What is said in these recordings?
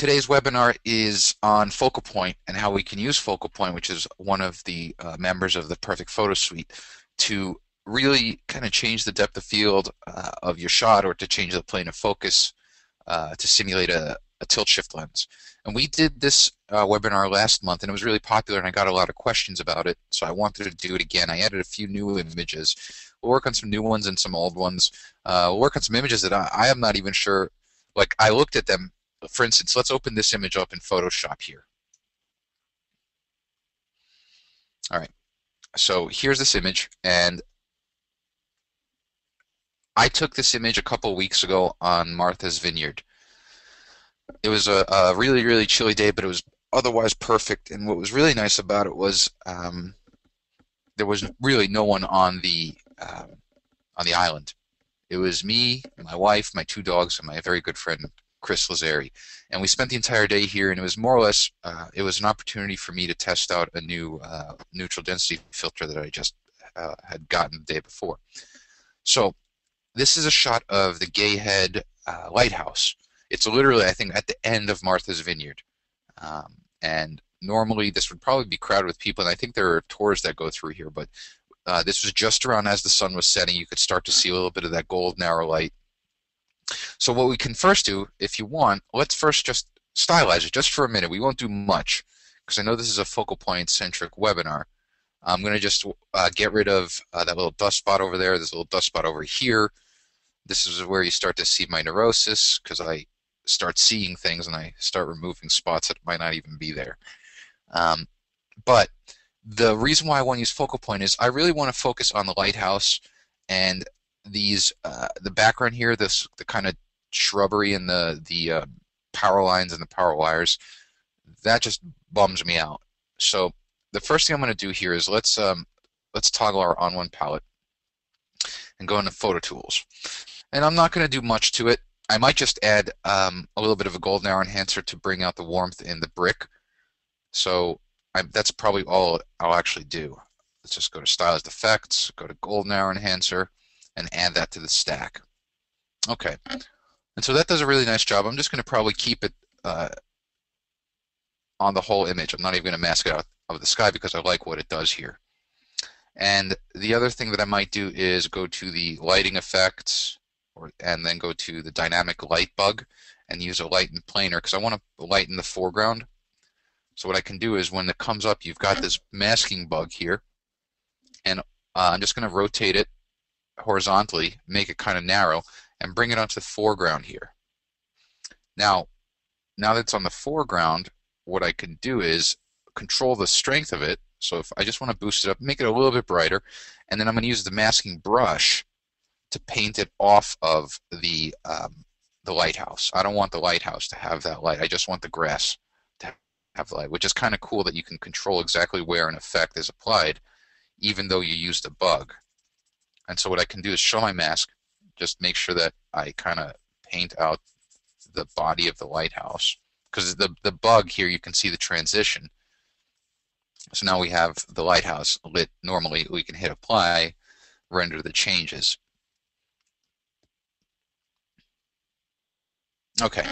today's webinar is on FocalPoint and how we can use FocalPoint, which is one of the uh, members of the Perfect Photo Suite, to really kind of change the depth of field uh, of your shot or to change the plane of focus uh, to simulate a, a, tilt shift lens. And we did this uh, webinar last month and it was really popular and I got a lot of questions about it, so I wanted to do it again. I added a few new images. We'll work on some new ones and some old ones. Uh, we'll work on some images that I, I am not even sure, like I looked at them for instance, let's open this image up in Photoshop here. All right, so here's this image, and I took this image a couple weeks ago on Martha's Vineyard. It was a, a, really, really chilly day, but it was otherwise perfect. And what was really nice about it was um, there was really no one on the um, on the island. It was me, my wife, my two dogs, and my very good friend Chris Lazari. And we spent the entire day here, and it was more or less, uh, it was an opportunity for me to test out a new uh, neutral density filter that I just uh, had gotten the day before. So this is a shot of the Gay Head uh, Lighthouse. It's literally, I think, at the end of Martha's Vineyard. Um, and normally this would probably be crowded with people, and I think there are tours that go through here, but uh, this was just around as the sun was setting. You could start to see a little bit of that golden hour light so what we can first do, if you want, let's first just stylize it just for a minute. We won't do much because I know this is a FocalPoint centric webinar. I'm going to just uh, get rid of uh, that little dust spot over there. A little dust spot over here. This is where you start to see my neurosis because I start seeing things and I start removing spots that might not even be there. Um, but the reason why I want to use FocalPoint is I really want to focus on the lighthouse and these uh, the background here, this the kind of shrubbery and the the uh, power lines and the power wires, that just bums me out. So the first thing I'm going to do here is let's um, let's toggle our onOne palette and go into Photo Tools. And I'm not going to do much to it. I might just add um, a little bit of a golden hour enhancer to bring out the warmth in the brick. So I'm, that's probably all I'll actually do. Let's just go to Stylized Effects, go to Golden hour Enhancer, and add that to the stack. Okay, and so that does a really nice job. I'm just going to probably keep it uh, on the whole image. I'm not even going to mask it out of the sky because I like what it does here. And the other thing that I might do is go to the lighting effects or, and then go to the dynamic light bug and use a lighten planar because I want to lighten the foreground. So what I can do is when it comes up, you've got this masking bug here. And uh, I'm just going to rotate it horizontally, make it kind of narrow, and bring it onto the foreground here. Now, now that it's on the foreground, what I can do is control the strength of it. So if I just want to boost it up, make it a little bit brighter, and then I'm going to use the masking brush to paint it off of the um, the lighthouse. I don't want the lighthouse to have that light. I just want the grass to have the light, which is kind of cool that you can control exactly where an effect is applied, even though you use the bug. And so what I can do is show my mask, just make sure that I kind of paint out the body of the lighthouse. Because the, the bug here, you can see the transition. So now we have the lighthouse lit normally. We can hit apply, render the changes. Okay.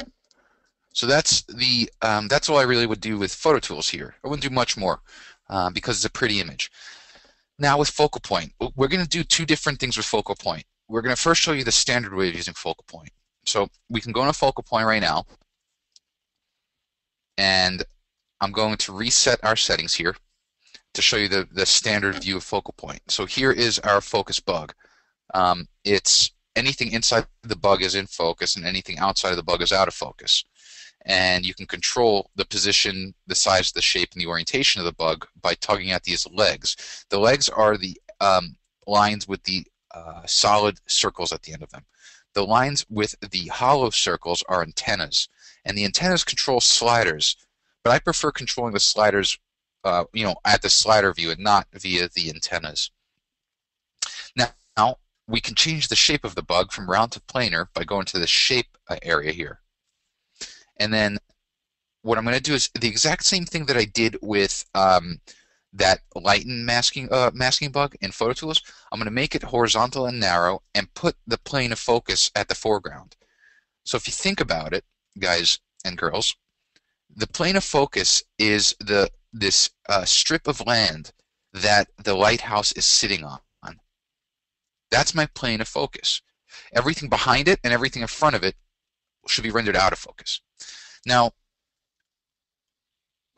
So that's the um, that's all I really would do with Photo Tools here. I wouldn't do much more uh, because it's a pretty image. Now with FocalPoint, we're going to do two different things with FocalPoint. We're going to first show you the standard way of using FocalPoint. So we can go into FocalPoint right now, and I'm going to reset our settings here to show you the, the standard view of FocalPoint. So here is our focus bug. Um, it's anything inside the bug is in focus and anything outside of the bug is out of focus and you can control the position, the size, the shape, and the orientation of the bug by tugging at these legs. The legs are the um, lines with the uh, solid circles at the end of them. The lines with the hollow circles are antennas, and the antennas control sliders, but I prefer controlling the sliders uh, you know, at the slider view and not via the antennas. Now, now, we can change the shape of the bug from round to planar by going to the shape uh, area here. And then what I'm going to do is the exact same thing that I did with um, that lighten masking uh, masking bug in Photo Tools. I'm going to make it horizontal and narrow and put the plane of focus at the foreground. So if you think about it, guys and girls, the plane of focus is the this uh, strip of land that the lighthouse is sitting on. That's my plane of focus. Everything behind it and everything in front of it should be rendered out of focus. Now,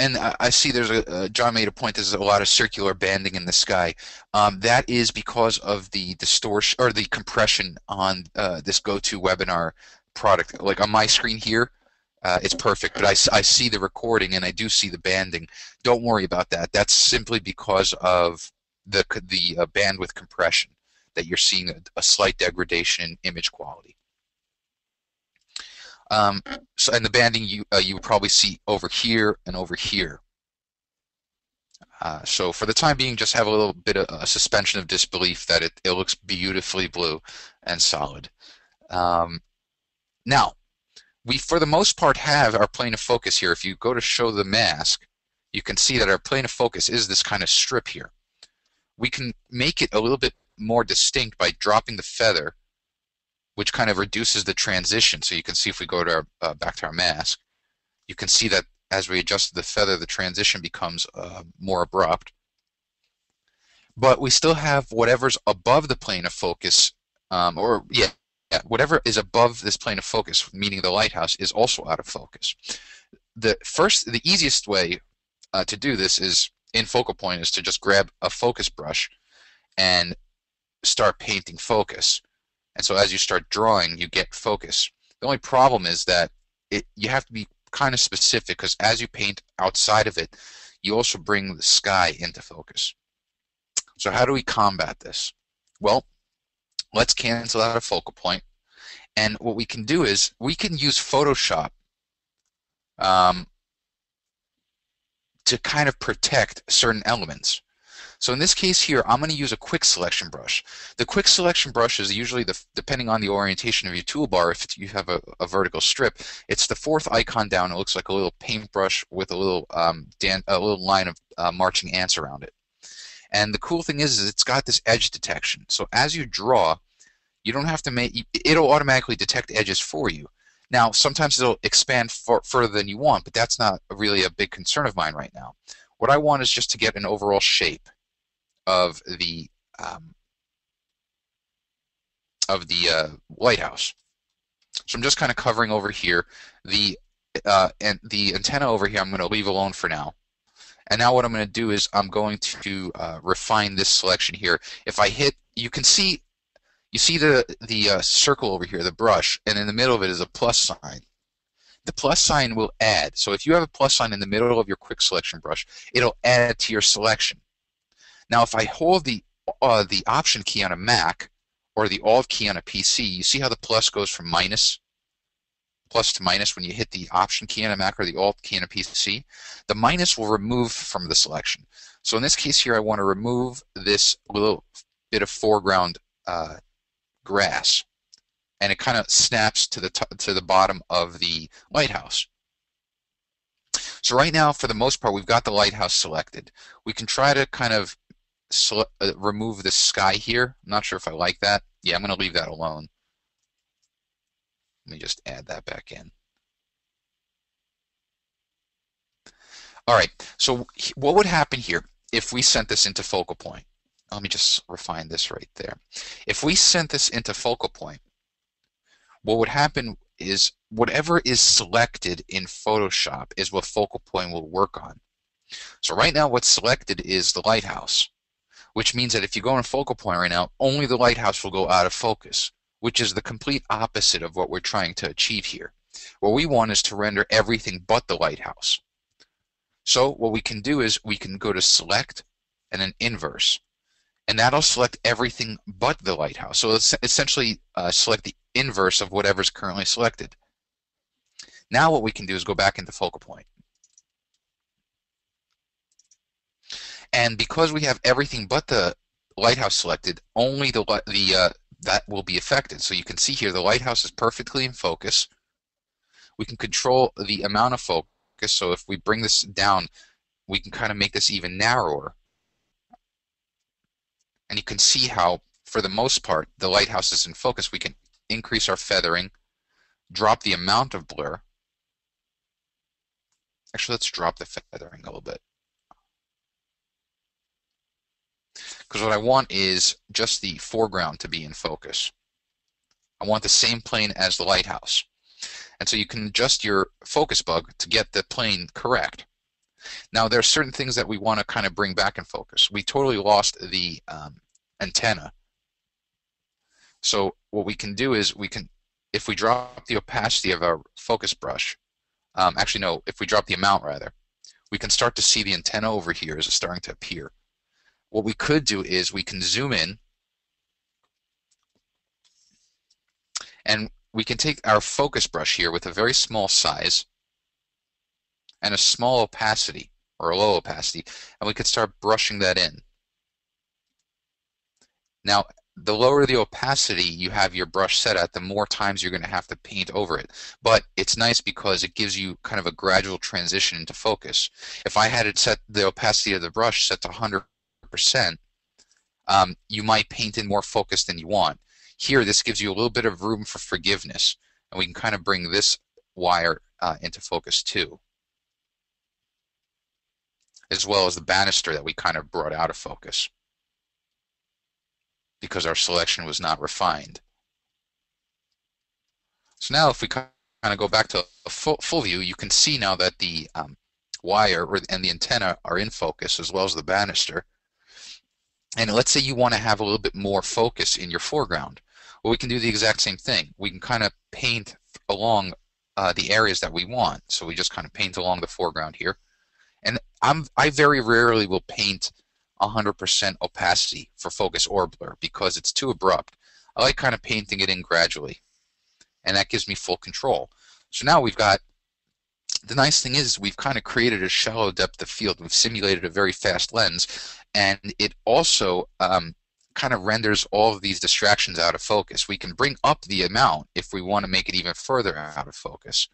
and I see there's a uh, John made a point. There's a lot of circular banding in the sky. Um, that is because of the distortion or the compression on uh, this GoToWebinar product. Like on my screen here, uh, it's perfect, but I, I see the recording and I do see the banding. Don't worry about that. That's simply because of the the uh, bandwidth compression that you're seeing a, a slight degradation in image quality. Um, so, and the banding you uh, you would probably see over here and over here. Uh, so for the time being, just have a little bit of a suspension of disbelief that it, it looks beautifully blue and solid. Um, now, we for the most part have our plane of focus here. If you go to show the mask, you can see that our plane of focus is this kind of strip here. We can make it a little bit more distinct by dropping the feather which kind of reduces the transition. So you can see if we go to our, uh, back to our mask, you can see that as we adjust the feather, the transition becomes uh, more abrupt. But we still have whatever's above the plane of focus, um, or yeah, yeah, whatever is above this plane of focus, meaning the lighthouse, is also out of focus. The first, the easiest way uh, to do this is in FocalPoint is to just grab a focus brush and start painting focus. And so as you start drawing, you get focus. The only problem is that it, you have to be kind of specific because as you paint outside of it, you also bring the sky into focus. So how do we combat this? Well, let's cancel out a FocalPoint. And what we can do is we can use Photoshop um, to kind of protect certain elements. So in this case here, I'm going to use a quick selection brush. The quick selection brush is usually, the, depending on the orientation of your toolbar, if you have a, a vertical strip, it's the fourth icon down. It looks like a little paintbrush with a little, um, dan a little line of uh, marching ants around it. And the cool thing is, is it's got this edge detection. So as you draw, you don't have to make, it'll automatically detect edges for you. Now, sometimes it'll expand for, further than you want, but that's not really a big concern of mine right now. What I want is just to get an overall shape of the um, of the uh, lighthouse. So I'm just kind of covering over here. The uh, and the antenna over here I'm going to leave alone for now. And now what I'm going to do is I'm going to uh, refine this selection here. If I hit, you can see, you see the the uh, circle over here, the brush, and in the middle of it is a plus sign. The plus sign will add. So if you have a plus sign in the middle of your quick selection brush, it'll add to your selection. Now, if I hold the uh, the Option key on a Mac or the Alt key on a PC, you see how the plus goes from minus plus to minus when you hit the Option key on a Mac or the Alt key on a PC. The minus will remove from the selection. So in this case here, I want to remove this little bit of foreground uh, grass, and it kind of snaps to the to the bottom of the lighthouse. So right now, for the most part, we've got the lighthouse selected. We can try to kind of uh, remove the sky here. I'm not sure if I like that. Yeah, I'm going to leave that alone. Let me just add that back in. All right, so what would happen here if we sent this into FocalPoint? Let me just refine this right there. If we sent this into FocalPoint, what would happen is whatever is selected in Photoshop is what FocalPoint will work on. So right now what's selected is the lighthouse which means that if you go in FocalPoint right now, only the lighthouse will go out of focus, which is the complete opposite of what we're trying to achieve here. What we want is to render everything but the lighthouse. So what we can do is we can go to select and then inverse. And that'll select everything but the lighthouse. So it's essentially uh, select the inverse of whatever's currently selected. Now what we can do is go back into FocalPoint. And because we have everything but the lighthouse selected, only the, the uh, that will be affected. So you can see here the lighthouse is perfectly in focus. We can control the amount of focus. So if we bring this down, we can kind of make this even narrower. And you can see how, for the most part, the lighthouse is in focus. We can increase our feathering, drop the amount of blur, Actually, let's drop the feathering a little bit. Because what I want is just the foreground to be in focus. I want the same plane as the lighthouse. And so you can adjust your focus bug to get the plane correct. Now there are certain things that we want to kind of bring back in focus. We totally lost the um, antenna. So what we can do is we can, if we drop the opacity of our focus brush, um, actually no, if we drop the amount rather, we can start to see the antenna over here as it's starting to appear. What we could do is we can zoom in and we can take our focus brush here with a very small size and a small opacity or a low opacity and we could start brushing that in. Now the lower the opacity you have your brush set at, the more times you're going to have to paint over it. But it's nice because it gives you kind of a gradual transition into focus. If I had it set the opacity of the brush set to 100%, um, you might paint in more focus than you want. Here, this gives you a little bit of room for forgiveness, and we can kind of bring this wire uh, into focus too, as well as the banister that we kind of brought out of focus because our selection was not refined. So now if we kind of go back to a full, full view, you can see now that the um, wire and the antenna are in focus as well as the banister. And let's say you want to have a little bit more focus in your foreground. Well, we can do the exact same thing. We can kind of paint along uh, the areas that we want. So we just kind of paint along the foreground here. And I'm, I very rarely will paint 100% opacity for focus or blur because it's too abrupt. I like kind of painting it in gradually and that gives me full control. So now we've got, the nice thing is we've kind of created a shallow depth of field. We've simulated a very fast lens and it also um, kind of renders all of these distractions out of focus. We can bring up the amount if we want to make it even further out of focus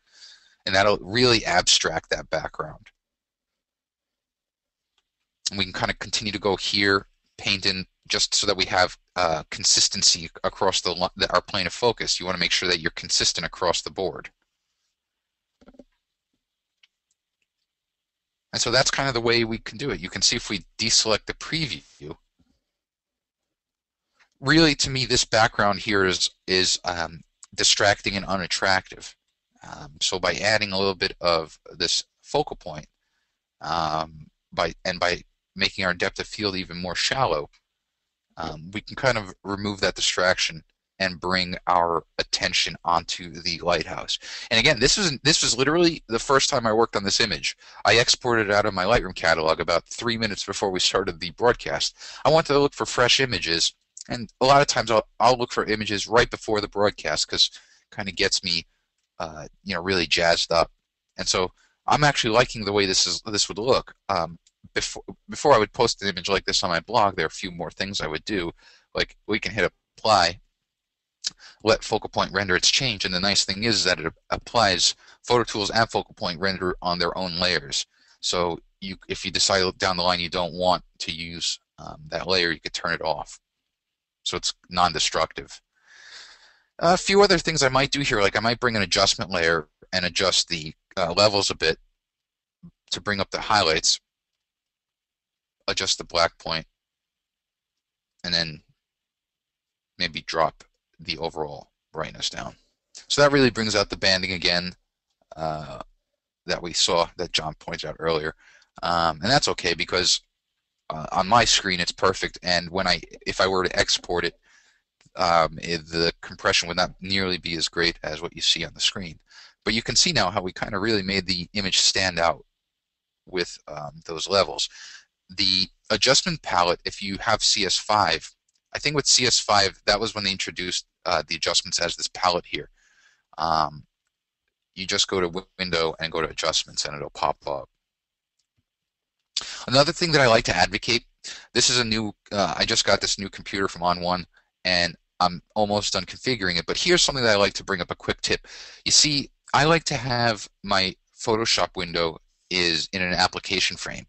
and that'll really abstract that background we can kind of continue to go here, paint in just so that we have uh, consistency across the, the, our plane of focus. You want to make sure that you're consistent across the board. And so that's kind of the way we can do it. You can see if we deselect the preview, really to me this background here is, is um, distracting and unattractive. Um, so by adding a little bit of this FocalPoint, um, by and by making our depth of field even more shallow, um, we can kind of remove that distraction and bring our attention onto the lighthouse. And again, this was this was literally the first time I worked on this image. I exported it out of my Lightroom catalog about three minutes before we started the broadcast. I wanted to look for fresh images, and a lot of times I'll, I'll look for images right before the broadcast because kind of gets me, uh, you know, really jazzed up. And so I'm actually liking the way this is this would look. Um, before before I would post an image like this on my blog, there are a few more things I would do. Like we can hit apply, let FocalPoint render its change, and the nice thing is that it applies photo tools and FocalPoint render on their own layers. So you, if you decide down the line you don't want to use um, that layer, you could turn it off. So it's non-destructive. A few other things I might do here, like I might bring an adjustment layer and adjust the uh, levels a bit to bring up the highlights adjust the black point, and then maybe drop the overall brightness down. So that really brings out the banding again uh, that we saw that John pointed out earlier. Um, and that's okay because uh, on my screen it's perfect and when I if I were to export it um, it, the compression would not nearly be as great as what you see on the screen. But you can see now how we kind of really made the image stand out with um, those levels the adjustment palette, if you have CS5, I think with CS5, that was when they introduced uh, the adjustments as this palette here. Um, you just go to Window and go to Adjustments, and it'll pop up. Another thing that I like to advocate, this is a new, uh, I just got this new computer from ON1, and I'm almost done configuring it, but here's something that I like to bring up a quick tip. You see, I like to have my Photoshop window is in an application frame.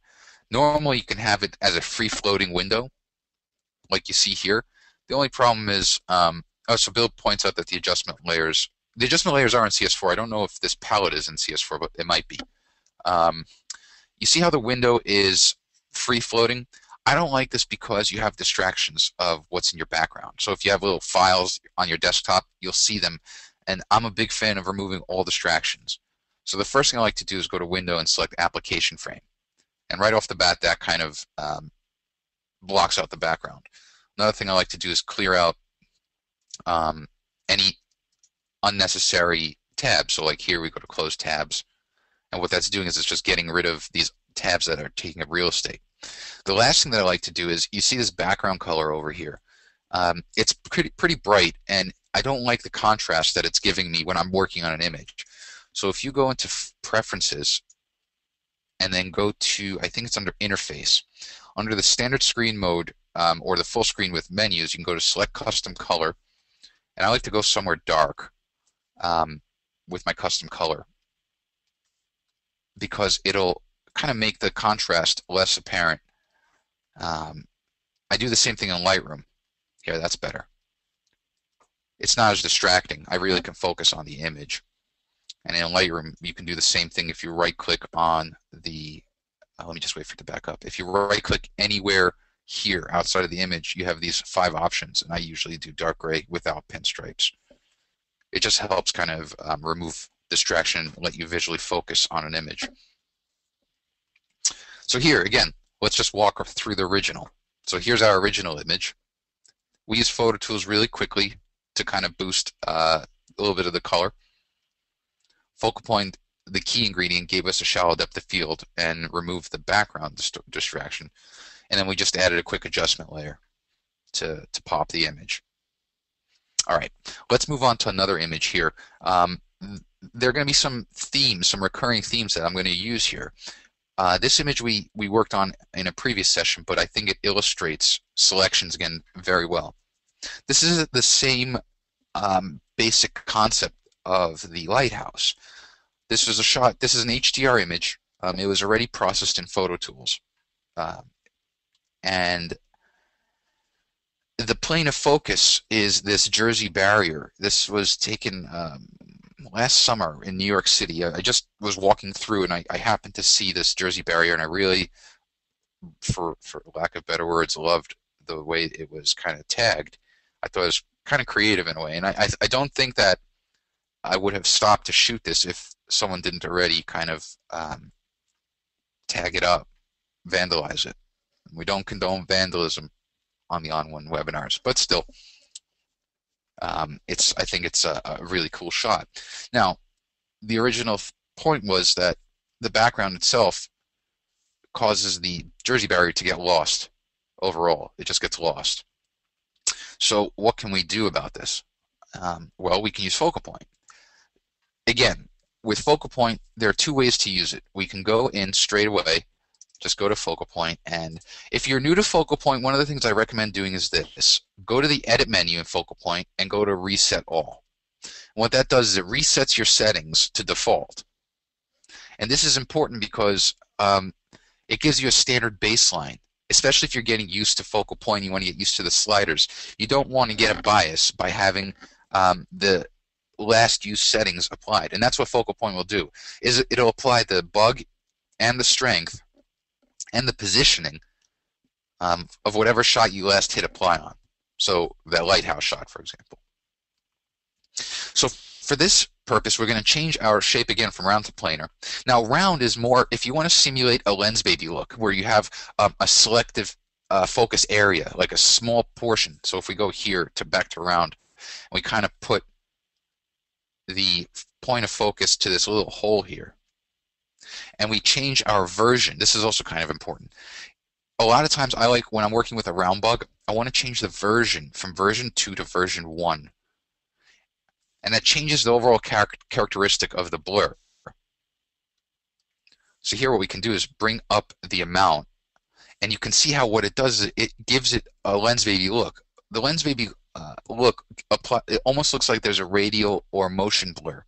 Normally you can have it as a free floating window, like you see here. The only problem is, um, oh, so Bill points out that the adjustment layers, the adjustment layers are in CS4. I don't know if this palette is in CS4, but it might be. Um, you see how the window is free floating? I don't like this because you have distractions of what's in your background. So if you have little files on your desktop, you'll see them. And I'm a big fan of removing all distractions. So the first thing I like to do is go to Window and select Application Frame. And right off the bat, that kind of um, blocks out the background. Another thing I like to do is clear out um, any unnecessary tabs. So like here we go to Close Tabs. And what that's doing is it's just getting rid of these tabs that are taking up real estate. The last thing that I like to do is you see this background color over here. Um, it's pretty, pretty bright and I don't like the contrast that it's giving me when I'm working on an image. So if you go into preferences and then go to, I think it's under interface, under the standard screen mode um, or the full screen with menus, you can go to select custom color and I like to go somewhere dark um, with my custom color because it'll kind of make the contrast less apparent. Um, I do the same thing in Lightroom. Here, that's better. It's not as distracting. I really can focus on the image. And in Lightroom, you can do the same thing if you right-click on the, uh, let me just wait for it to back up. If you right-click anywhere here outside of the image, you have these five options, and I usually do dark gray without pinstripes. It just helps kind of um, remove distraction, let you visually focus on an image. So here, again, let's just walk through the original. So here's our original image. We use photo tools really quickly to kind of boost uh, a little bit of the color. FocalPoint, the key ingredient, gave us a shallow depth of field and removed the background dist distraction. And then we just added a quick adjustment layer to, to pop the image. All right, let's move on to another image here. Um, there are going to be some themes, some recurring themes that I'm going to use here. Uh, this image we, we worked on in a previous session, but I think it illustrates selections again very well. This is the same um, basic concept of the lighthouse. This was a shot, this is an HDR image. Um, it was already processed in Photo Tools. Uh, and the plane of focus is this Jersey barrier. This was taken um, last summer in New York City, I just was walking through and I, I happened to see this Jersey barrier, and I really, for for lack of better words, loved the way it was kind of tagged. I thought it was kind of creative in a way, and I, I, I don't think that I would have stopped to shoot this if someone didn't already kind of um, tag it up, vandalize it. We don't condone vandalism on the ON1 webinars, but still um, it's I think it's a, a, really cool shot. Now, the original point was that the background itself causes the Jersey barrier to get lost overall. It just gets lost. So what can we do about this? Um, well, we can use FocalPoint. Again, with FocalPoint, there are two ways to use it. We can go in straight away. Just go to FocalPoint and if you're new to FocalPoint one of the things I recommend doing is this. Go to the edit menu in FocalPoint and go to reset all. And what that does is it resets your settings to default. And this is important because um, it gives you a standard baseline. Especially if you're getting used to FocalPoint you want to get used to the sliders you don't want to get a bias by having um, the last use settings applied and that's what FocalPoint will do is it'll apply the bug and the strength and the positioning um, of whatever shot you last hit apply on. So that lighthouse shot, for example. So for this purpose, we're going to change our shape again from round to planar. Now round is more, if you want to simulate a Lensbaby look, where you have um, a selective uh, focus area, like a small portion. So if we go here to back to round, we kind of put the point of focus to this little hole here and we change our version. This is also kind of important. A lot of times I like when I'm working with a round bug, I want to change the version from version 2 to version 1. And that changes the overall char characteristic of the blur. So here what we can do is bring up the amount and you can see how what it does is it gives it a Lensbaby look. The Lensbaby uh, look apply, it almost looks like there's a radial or motion blur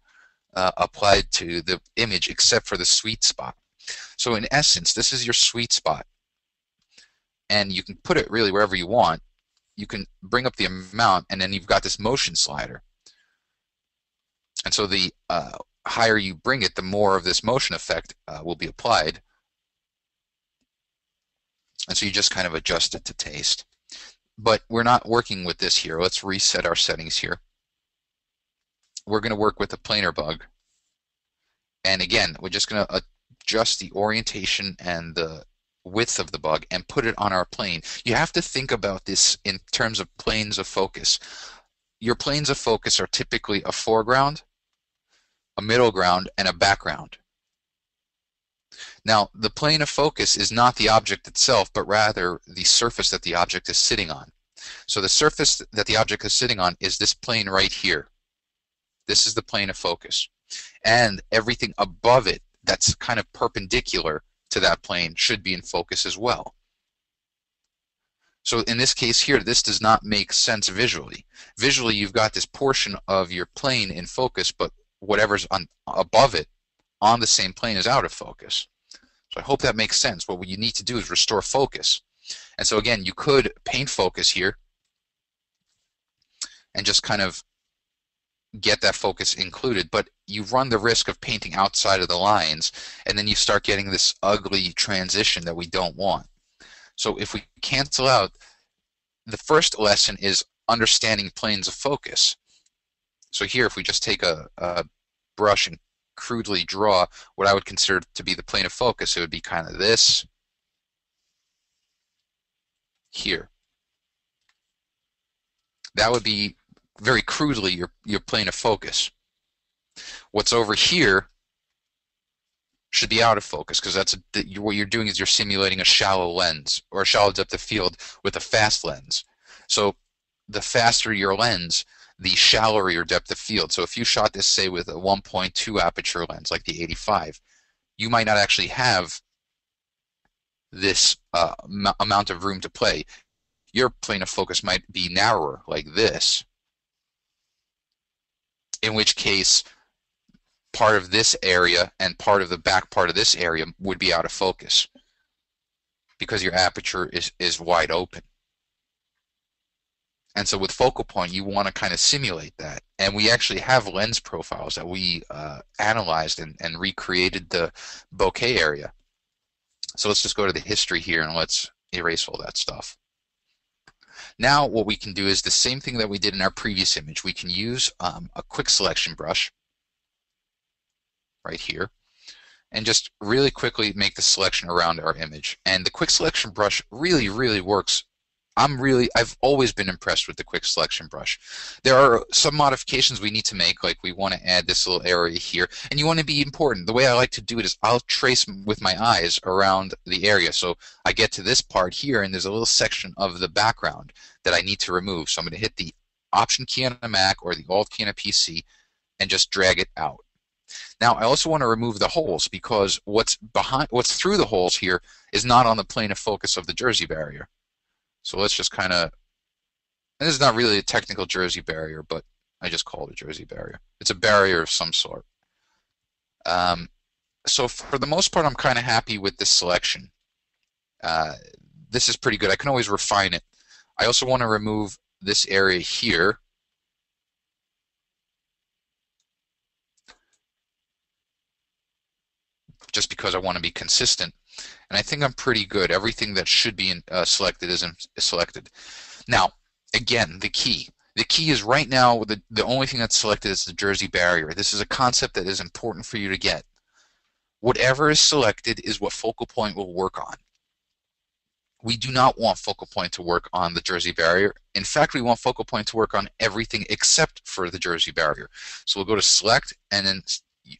uh, applied to the image except for the sweet spot. So in essence, this is your sweet spot. And you can put it really wherever you want. You can bring up the amount, and then you've got this motion slider. And so the uh, higher you bring it, the more of this motion effect uh, will be applied. And so you just kind of adjust it to taste. But we're not working with this here. Let's reset our settings here. We're going to work with a planar bug. And again, we're just going to adjust the orientation and the width of the bug and put it on our plane. You have to think about this in terms of planes of focus. Your planes of focus are typically a foreground, a middle ground, and a background. Now, the plane of focus is not the object itself, but rather the surface that the object is sitting on. So the surface that the object is sitting on is this plane right here. This is the plane of focus. And everything above it that's kind of perpendicular to that plane should be in focus as well. So in this case here, this does not make sense visually. Visually, you've got this portion of your plane in focus, but whatever's on above it on the same plane is out of focus. So I hope that makes sense. What you need to do is restore focus. And so again, you could paint focus here and just kind of get that focus included, but you run the risk of painting outside of the lines, and then you start getting this ugly transition that we don't want. So if we cancel out, the first lesson is understanding planes of focus. So here, if we just take a, a brush and crudely draw what I would consider to be the plane of focus, it would be kind of this here. That would be very crudely your, your plane of focus. What's over here should be out of focus because that's a, what you're doing is you're simulating a shallow lens or a shallow depth of field with a fast lens. So the faster your lens, the shallower your depth of field. So if you shot this, say, with a 1.2 aperture lens, like the 85, you might not actually have this uh, amount of room to play. Your plane of focus might be narrower, like this, in which case part of this area and part of the back part of this area would be out of focus because your aperture is, is wide open. And so with FocalPoint, you want to kind of simulate that. And we actually have lens profiles that we uh, analyzed and, and recreated the bokeh area. So let's just go to the history here and let's erase all that stuff. Now what we can do is the same thing that we did in our previous image. We can use um, a quick selection brush right here and just really quickly make the selection around our image. And the quick selection brush really, really works I'm really, I've always been impressed with the quick selection brush. There are some modifications we need to make, like we want to add this little area here, and you want to be important. The way I like to do it is I'll trace with my eyes around the area. So I get to this part here, and there's a little section of the background that I need to remove. So I'm going to hit the Option key on a Mac or the Alt key on a PC and just drag it out. Now I also want to remove the holes because what's behind, what's through the holes here is not on the plane of focus of the Jersey barrier. So let's just kind of, this is not really a technical Jersey barrier, but I just call it a Jersey barrier. It's a barrier of some sort. Um, so for the most part, I'm kind of happy with this selection. Uh, this is pretty good. I can always refine it. I also want to remove this area here. Just because I want to be consistent and I think I'm pretty good. Everything that should be in, uh, selected is, in, is selected. Now, again, the key. The key is right now, the, the only thing that's selected is the Jersey barrier. This is a concept that is important for you to get. Whatever is selected is what FocalPoint will work on. We do not want FocalPoint to work on the Jersey barrier. In fact, we want FocalPoint to work on everything except for the Jersey barrier. So we'll go to select and then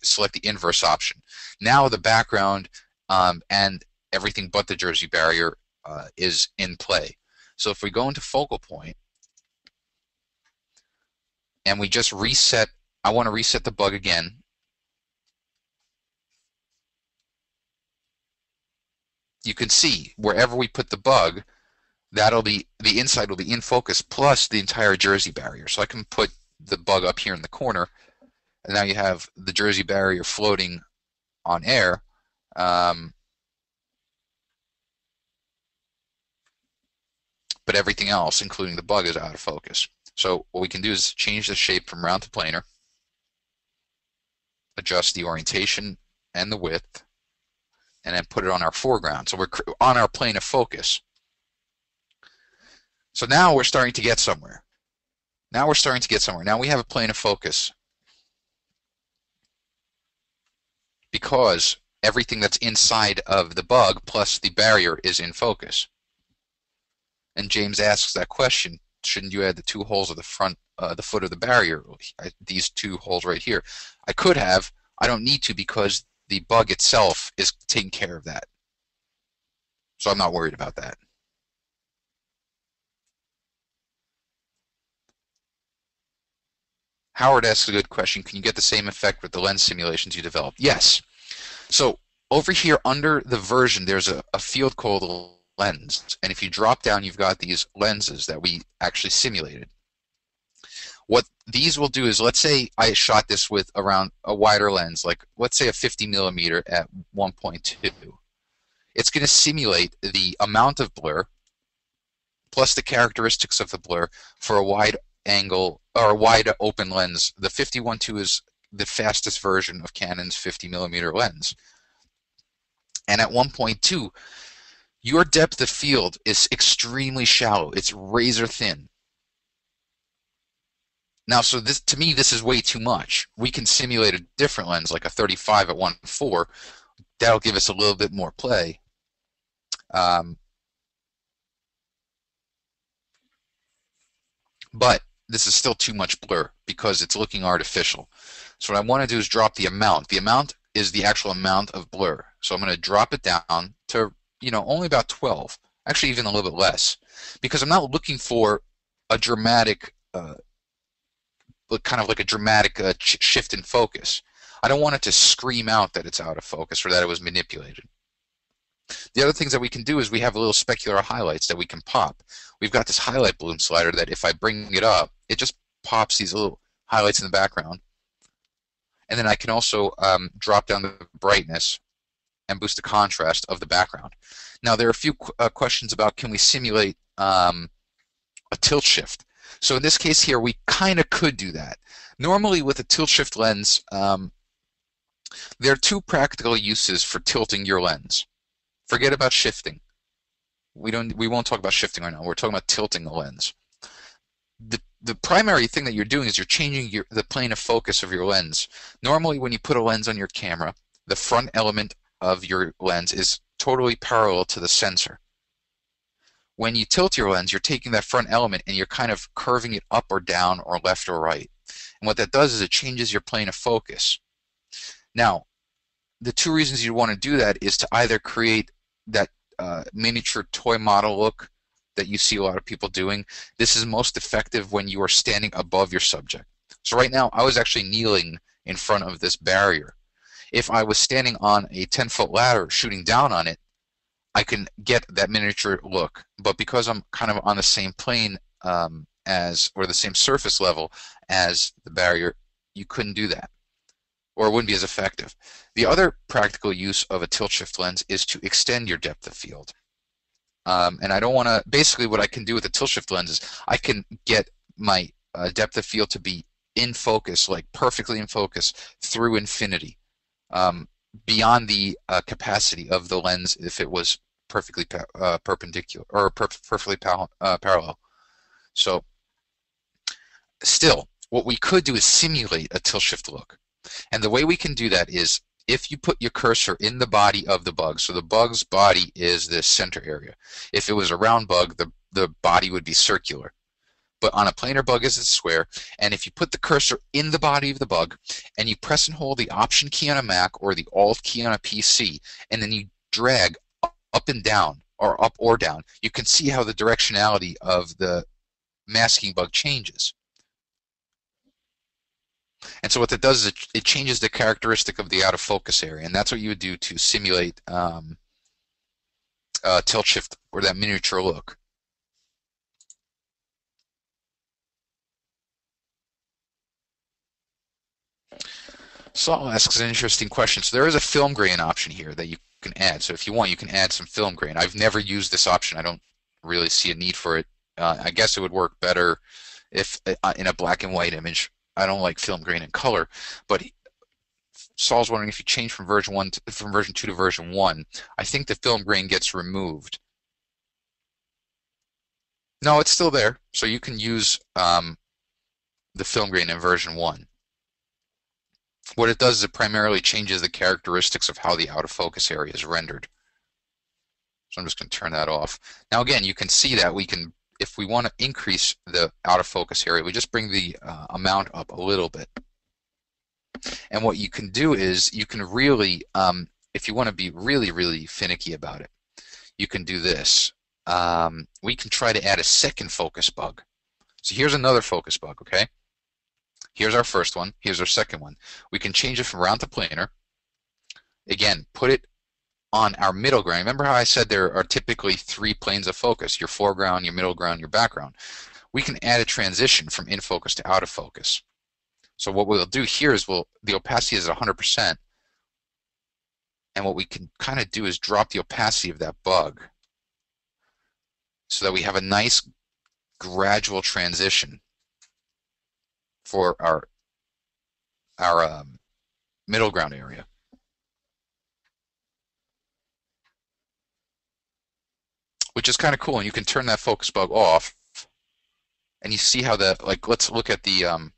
select the inverse option. Now the background um, and everything but the Jersey barrier uh, is in play. So if we go into FocalPoint and we just reset, I want to reset the bug again. You can see wherever we put the bug, that'll be the inside will be in focus plus the entire Jersey barrier. So I can put the bug up here in the corner, and now you have the Jersey barrier floating on air. Um, but everything else, including the bug, is out of focus. So what we can do is change the shape from round to planar. adjust the orientation and the width, and then put it on our foreground. So we're on our plane of focus. So now we're starting to get somewhere. Now we're starting to get somewhere. Now we have a plane of focus. Because everything that's inside of the bug plus the barrier is in focus. And James asks that question, shouldn't you add the two holes of the front, uh, the foot of the barrier, these two holes right here? I could have, I don't need to because the bug itself is taking care of that. So I'm not worried about that. Howard asks a good question. Can you get the same effect with the lens simulations you developed? Yes. So over here under the version, there's a, a field called lens. And if you drop down, you've got these lenses that we actually simulated. What these will do is, let's say I shot this with around a wider lens, like let's say a 50 millimeter at 1.2. It's going to simulate the amount of blur plus the characteristics of the blur for a wide angle or a wide open lens. The 51.2 is the fastest version of Canon's 50 millimeter lens. And at 1.2, your depth of field is extremely shallow. It's razor thin. Now, so this to me, this is way too much. We can simulate a different lens, like a 35 at 1.4. That'll give us a little bit more play. Um, but this is still too much blur because it's looking artificial. So what I want to do is drop the amount. The amount is the actual amount of blur. So I'm going to drop it down to, you know, only about 12. Actually, even a little bit less. Because I'm not looking for a dramatic, uh, kind of like a dramatic uh, shift in focus. I don't want it to scream out that it's out of focus or that it was manipulated. The other things that we can do is we have a little specular highlights that we can pop. We've got this highlight bloom slider that if I bring it up, it just pops these little highlights in the background. And then I can also um, drop down the brightness and boost the contrast of the background. Now there are a few qu uh, questions about can we simulate um, a tilt shift. So in this case here, we kind of could do that. Normally with a tilt shift lens, um, there are two practical uses for tilting your lens. Forget about shifting. We don't. We won't talk about shifting right now. We're talking about tilting the lens. The the primary thing that you're doing is you're changing your, the plane of focus of your lens. Normally, when you put a lens on your camera, the front element of your lens is totally parallel to the sensor. When you tilt your lens, you're taking that front element and you're kind of curving it up or down or left or right. And what that does is it changes your plane of focus. Now, the two reasons you want to do that is to either create that uh, miniature toy model look that you see a lot of people doing. This is most effective when you are standing above your subject. So right now, I was actually kneeling in front of this barrier. If I was standing on a 10-foot ladder shooting down on it, I can get that miniature look. But because I'm kind of on the same plane um, as, or the same surface level as the barrier, you couldn't do that or it wouldn't be as effective. The other practical use of a tilt shift lens is to extend your depth of field. Um, and I don't want to, basically what I can do with a tilt shift lens is I can get my uh, depth of field to be in focus, like perfectly in focus through infinity, um, beyond the uh, capacity of the lens if it was perfectly uh, perpendicular or per perfectly uh, parallel. So still, what we could do is simulate a tilt shift look. And the way we can do that is if you put your cursor in the body of the bug, so the bug's body is this center area. If it was a round bug, the, the body would be circular. But on a planar bug, is it's square. And if you put the cursor in the body of the bug, and you press and hold the Option key on a Mac or the Alt key on a PC, and then you drag up and down, or up or down, you can see how the directionality of the masking bug changes. And so what that does is it, it, changes the characteristic of the out of focus area, and that's what you would do to simulate um, uh, tilt shift or that miniature look. Saul asks an interesting question. So there is a film grain option here that you can add. So if you want, you can add some film grain. I've never used this option. I don't really see a need for it. Uh, I guess it would work better if uh, in a black and white image I don't like film grain and color, but Saul's wondering if you change from version one to, from version two to version one, I think the film grain gets removed. No, it's still there, so you can use um, the film grain in version one. What it does is it primarily changes the characteristics of how the out of focus area is rendered. So I'm just going to turn that off. Now again, you can see that we can, if we want to increase the out of focus area, we just bring the uh, amount up a little bit. And what you can do is you can really, um, if you want to be really, really finicky about it, you can do this. Um, we can try to add a second focus bug. So here's another focus bug, okay? Here's our first one. Here's our second one. We can change it from round to planar. Again, put it on our middle ground. Remember how I said there are typically three planes of focus, your foreground, your middle ground, your background. We can add a transition from in focus to out of focus. So what we'll do here is we'll the opacity is 100%. And what we can kind of do is drop the opacity of that bug so that we have a nice gradual transition for our our um, middle ground area. Which is kind of cool, and you can turn that focus bug off, and you see how the like. Let's look at the um,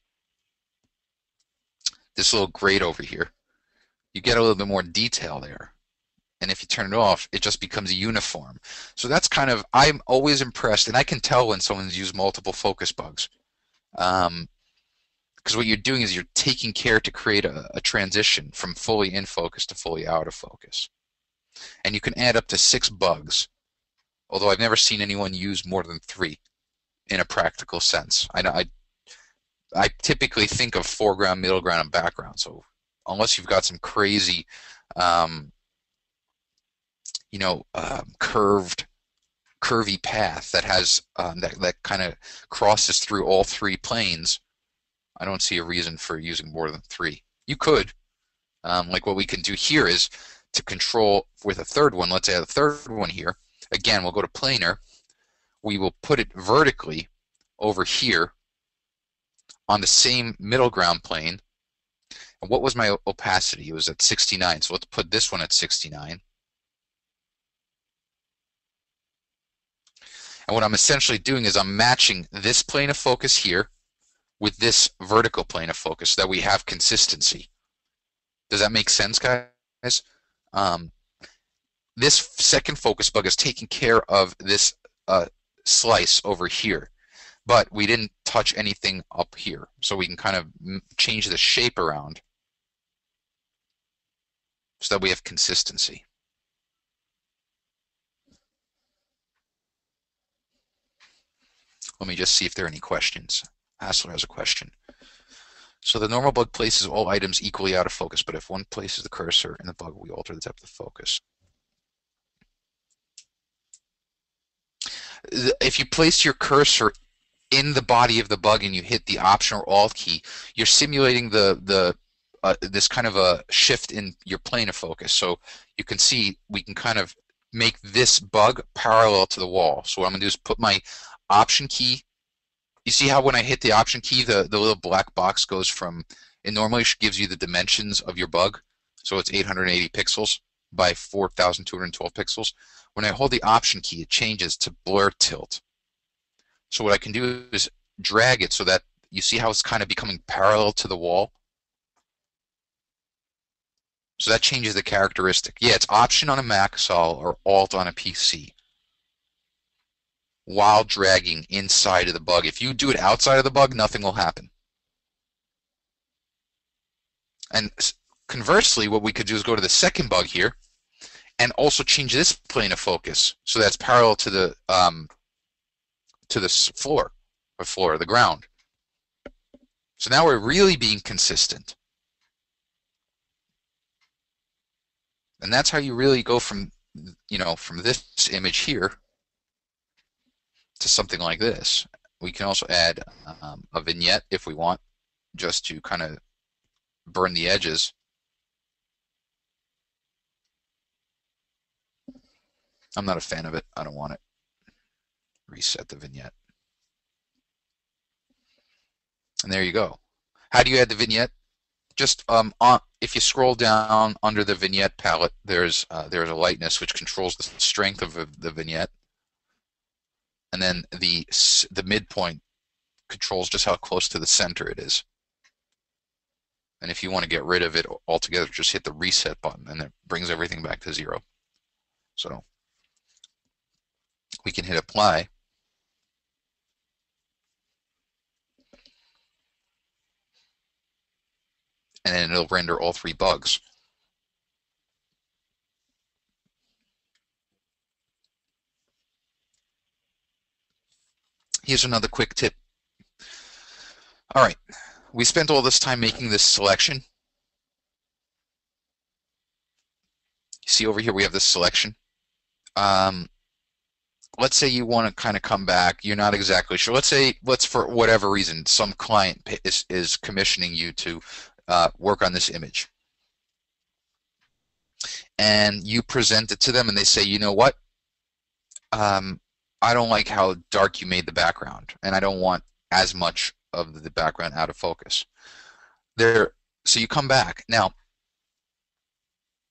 this little grade over here. You get a little bit more detail there, and if you turn it off, it just becomes uniform. So that's kind of I'm always impressed, and I can tell when someone's used multiple focus bugs. Um, because what you're doing is you're taking care to create a, a, transition from fully in focus to fully out of focus. And you can add up to six bugs, although I've never seen anyone use more than three in a practical sense. I, I, I typically think of foreground, middle ground, and background. So unless you've got some crazy, um, you know, um, curved, curvy path that has um, that that kind of crosses through all three planes, I don't see a reason for using more than three. You could. Um, like what we can do here is to control with a third one. Let's add a third one here. Again, we'll go to planar. We will put it vertically over here on the same middle ground plane. And what was my opacity? It was at 69. So let's put this one at 69. And what I'm essentially doing is I'm matching this plane of focus here with this vertical plane of focus that we have consistency. Does that make sense, guys? Um, this second focus bug is taking care of this uh, slice over here, but we didn't touch anything up here. So we can kind of change the shape around so that we have consistency. Let me just see if there are any questions. Hassler has a question. So the normal bug places all items equally out of focus, but if one places the cursor in the bug, we alter the depth of focus. If you place your cursor in the body of the bug and you hit the Option or Alt key, you're simulating the the uh, this kind of a shift in your plane of focus. So you can see we can kind of make this bug parallel to the wall. So what I'm going to do is put my Option key you see how when I hit the option key, the, the little black box goes from, it normally gives you the dimensions of your bug. So it's 880 pixels by 4,212 pixels. When I hold the option key, it changes to blur tilt. So what I can do is drag it so that you see how it's kind of becoming parallel to the wall. So that changes the characteristic. Yeah, it's option on a Mac Sol or alt on a PC while dragging inside of the bug. If you do it outside of the bug, nothing will happen. And conversely, what we could do is go to the second bug here and also change this plane of focus so that's parallel to the um, to the floor or floor, the ground. So now we're really being consistent. And that's how you really go from, you know, from this image here to something like this. We can also add um, a vignette if we want, just to kind of burn the edges. I'm not a fan of it. I don't want it. Reset the vignette. And there you go. How do you add the vignette? Just um, on, if you scroll down under the vignette palette, there's uh, there's a lightness which controls the strength of the vignette, and then the the midpoint controls just how close to the center it is. And if you want to get rid of it altogether, just hit the reset button, and it brings everything back to zero. So we can hit apply. And then it'll render all three bugs. Here's another quick tip. All right, we spent all this time making this selection. See over here we have this selection. Um, let's say you want to kind of come back, you're not exactly sure. Let's say, let's for whatever reason, some client is, is commissioning you to uh, work on this image. And you present it to them and they say, you know what? Um, I don't like how dark you made the background and I don't want as much of the background out of focus. There, so you come back. Now,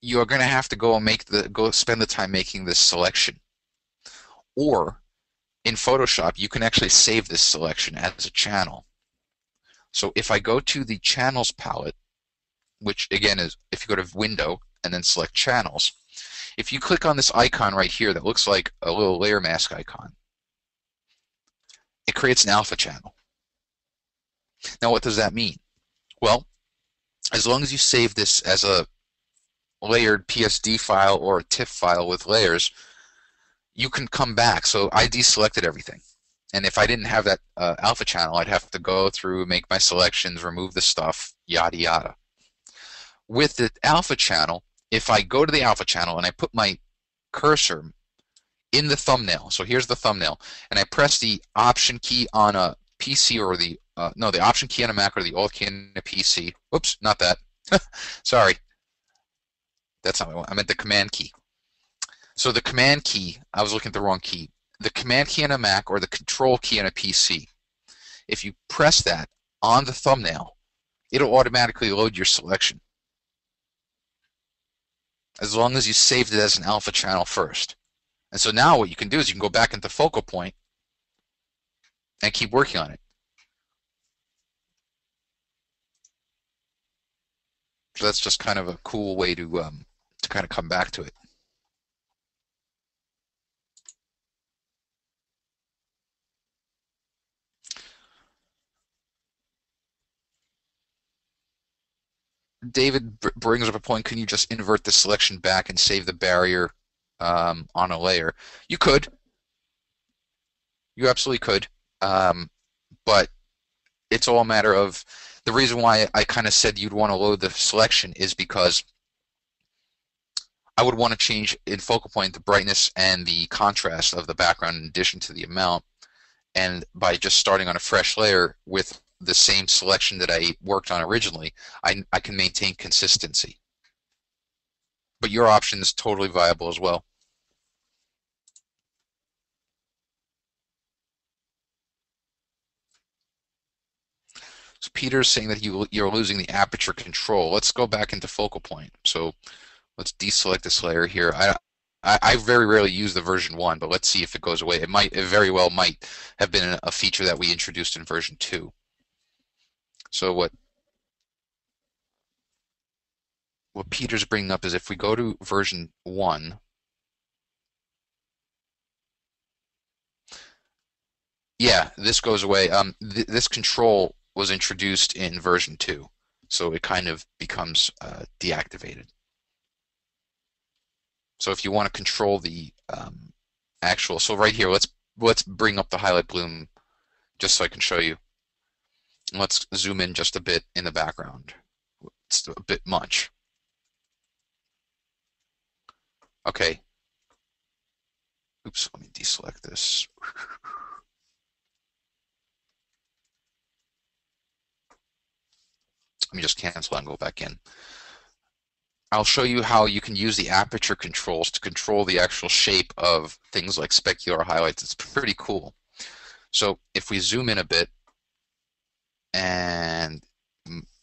you're going to have to go and make the go spend the time making this selection or in Photoshop, you can actually save this selection as a channel. So if I go to the Channels palette, which again is if you go to Window and then select Channels, if you click on this icon right here that looks like a little layer mask icon, it creates an alpha channel. Now what does that mean? Well, as long as you save this as a layered PSD file or a TIFF file with layers, you can come back. So I deselected everything. And if I didn't have that uh, alpha channel, I'd have to go through, make my selections, remove the stuff, yada yada. With the alpha channel, if I go to the alpha channel and I put my cursor in the thumbnail, so here's the thumbnail, and I press the option key on a PC or the, uh, no, the option key on a Mac or the alt key on a PC. Whoops, not that. Sorry. That's not what I want. I meant the command key. So the command key, I was looking at the wrong key. The command key on a Mac or the control key on a PC, if you press that on the thumbnail, it'll automatically load your selection. As long as you saved it as an alpha channel first. And so now what you can do is you can go back into FocalPoint and keep working on it. So that's just kind of a cool way to um, to kind of come back to it. David brings up a point. Can you just invert the selection back and save the barrier um, on a layer? You could. You absolutely could. Um, but it's all a matter of the reason why I kind of said you'd want to load the selection is because I would want to change in FocalPoint the brightness and the contrast of the background in addition to the amount. And by just starting on a fresh layer with the same selection that I worked on originally, I, I can maintain consistency. But your option is totally viable as well. So Peter's saying that you, you're losing the aperture control. Let's go back into FocalPoint. So let's deselect this layer here. I, I, I, very rarely use the version 1, but let's see if it goes away. It might, it very well might have been a feature that we introduced in version 2. So what what Peter's bringing up is if we go to version 1, yeah, this goes away. Um, th this control was introduced in version 2, so it kind of becomes uh, deactivated. So if you want to control the um, actual, so right here, let's let's bring up the highlight bloom just so I can show you. Let's zoom in just a bit in the background. It's a bit much. Okay. Oops, let me deselect this. Let me just cancel and go back in. I'll show you how you can use the aperture controls to control the actual shape of things like specular highlights. It's pretty cool. So if we zoom in a bit, and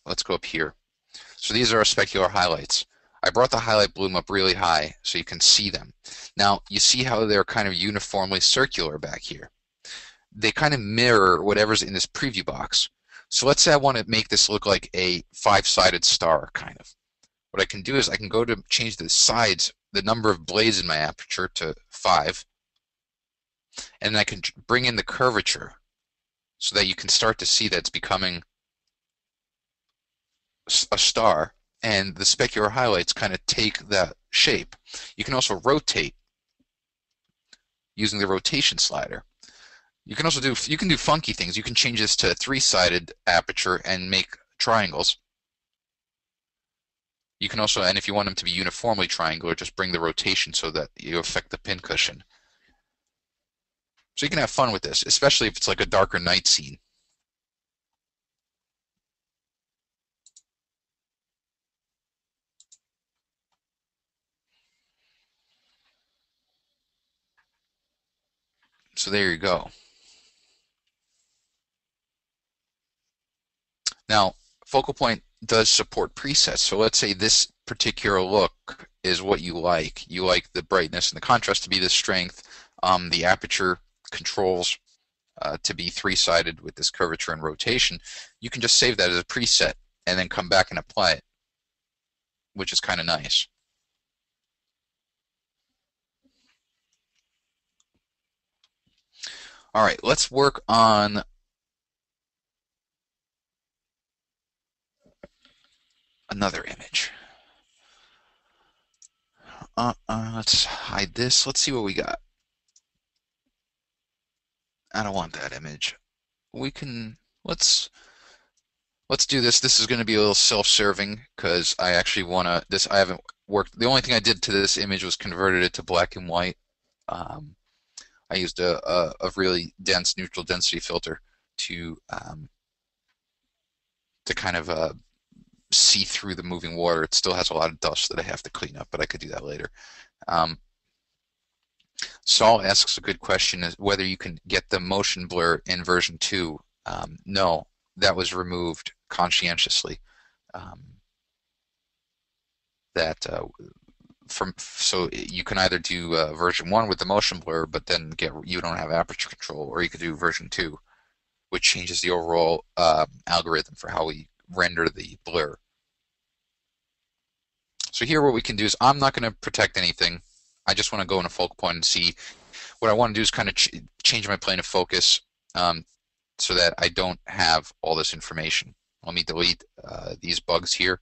let's go up here. So these are our specular highlights. I brought the highlight bloom up really high so you can see them. Now, you see how they're kind of uniformly circular back here. They kind of mirror whatever's in this preview box. So let's say I want to make this look like a five-sided star, kind of. What I can do is I can go to change the sides, the number of blades in my aperture to five, and I can bring in the curvature so that you can start to see that it's becoming a star and the specular highlights kind of take that shape. You can also rotate using the rotation slider. You can also do you can do funky things. You can change this to three-sided aperture and make triangles. You can also, and if you want them to be uniformly triangular, just bring the rotation so that you affect the pincushion. So you can have fun with this, especially if it's like a darker night scene. So there you go. Now, FocalPoint does support presets. So let's say this particular look is what you like. You like the brightness and the contrast to be the strength, um, the aperture controls uh, to be three-sided with this curvature and rotation. You can just save that as a preset and then come back and apply it, which is kind of nice. All right, let's work on another image. Uh, uh, let's hide this. Let's see what we got. I don't want that image. We can, let's, let's do this. This is going to be a little self-serving because I actually want to, this, I haven't worked, the only thing I did to this image was converted it to black and white. Um, I used a, a, a really dense neutral density filter to um, to kind of uh, see through the moving water. It still has a lot of dust that I have to clean up, but I could do that later. Um, Saul asks a good question: is whether you can get the motion blur in version two. Um, no, that was removed conscientiously. Um, that uh, from so you can either do uh, version one with the motion blur, but then get you don't have aperture control, or you could do version two, which changes the overall uh, algorithm for how we render the blur. So here, what we can do is I'm not going to protect anything. I just want to go in a FocalPoint and see. What I want to do is kind of ch change my plane of focus um, so that I don't have all this information. Let me delete uh, these bugs here.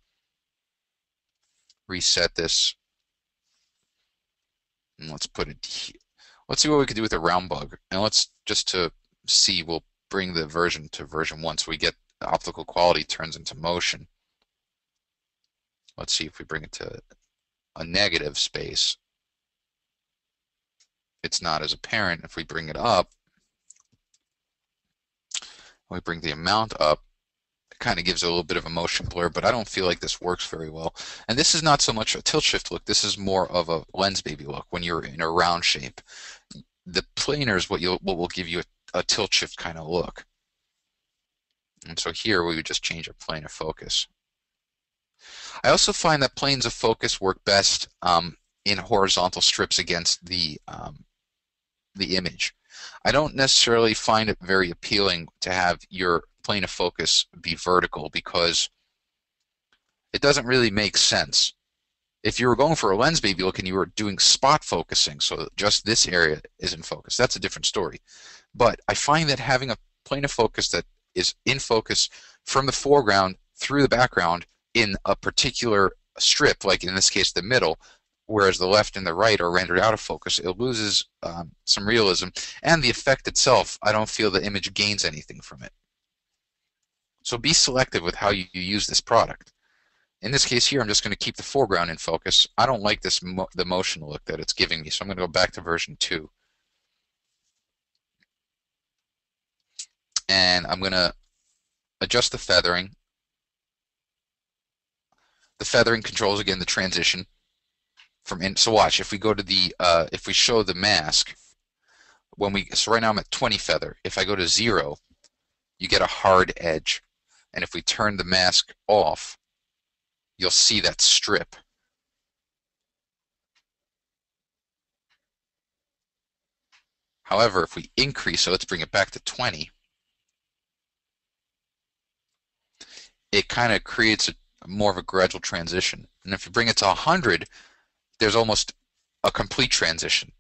Reset this and let's put it here. Let's see what we can do with a round bug. And let's just to see, we'll bring the version to version 1 so we get the optical quality turns into motion. Let's see if we bring it to a negative space. It's not as apparent. If we bring it up, we bring the amount up, it kind of gives a little bit of a motion blur, but I don't feel like this works very well. And this is not so much a tilt shift look, this is more of a Lensbaby look when you're in a round shape. The planar is what, you'll, what will give you a, a tilt shift kind of look. And so here we would just change our plane of focus. I also find that planes of focus work best um, in horizontal strips against the um, the image. I don't necessarily find it very appealing to have your plane of focus be vertical because it doesn't really make sense. If you were going for a Lensbaby look and you were doing spot focusing, so just this area is in focus, that's a different story. But I find that having a plane of focus that is in focus from the foreground through the background in a particular strip, like in this case the middle, whereas the left and the right are rendered out of focus, it loses um, some realism. And the effect itself, I don't feel the image gains anything from it. So be selective with how you, use this product. In this case here, I'm just going to keep the foreground in focus. I don't like this mo the motion look that it's giving me, so I'm going to go back to version 2. And I'm going to adjust the feathering. The feathering controls, again, the transition. From in, So watch, if we go to the, uh, if we show the mask, when we, so right now I'm at 20 feather. If I go to 0, you get a hard edge. And if we turn the mask off, you'll see that strip. However, if we increase, so let's bring it back to 20, it kind of creates a, more of a gradual transition. And if you bring it to 100, there's almost a complete transition.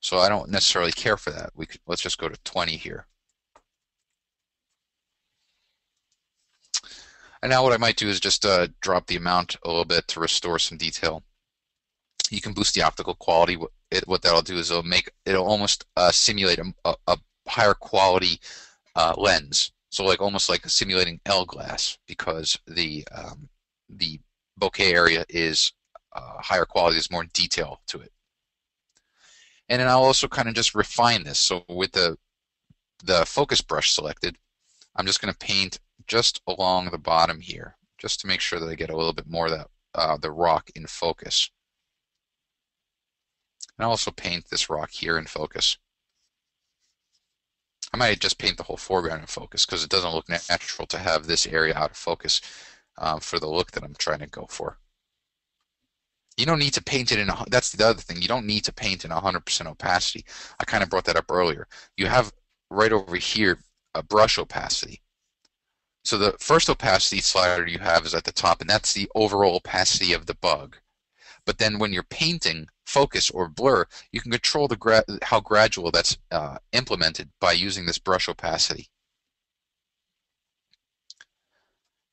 So I don't necessarily care for that. We could, let's just go to 20 here. And now what I might do is just uh, drop the amount a little bit to restore some detail. You can boost the optical quality. It, what that'll do is it'll make it'll almost uh, simulate a, a, higher quality uh, lens. So like almost like simulating L glass because the um, the bokeh area is uh, higher quality. There's more detail to it. And then I'll also kind of just refine this. So with the the focus brush selected, I'm just going to paint just along the bottom here, just to make sure that I get a little bit more of that uh, the rock in focus. And I'll also paint this rock here in focus. I might just paint the whole foreground in focus because it doesn't look natural to have this area out of focus um, for the look that I'm trying to go for. You don't need to paint it in, a, that's the other thing, you don't need to paint in 100% opacity. I kind of brought that up earlier. You have right over here a brush opacity. So the first opacity slider you have is at the top, and that's the overall opacity of the bug. But then when you're painting focus or blur, you can control the gra how gradual that's uh, implemented by using this brush opacity.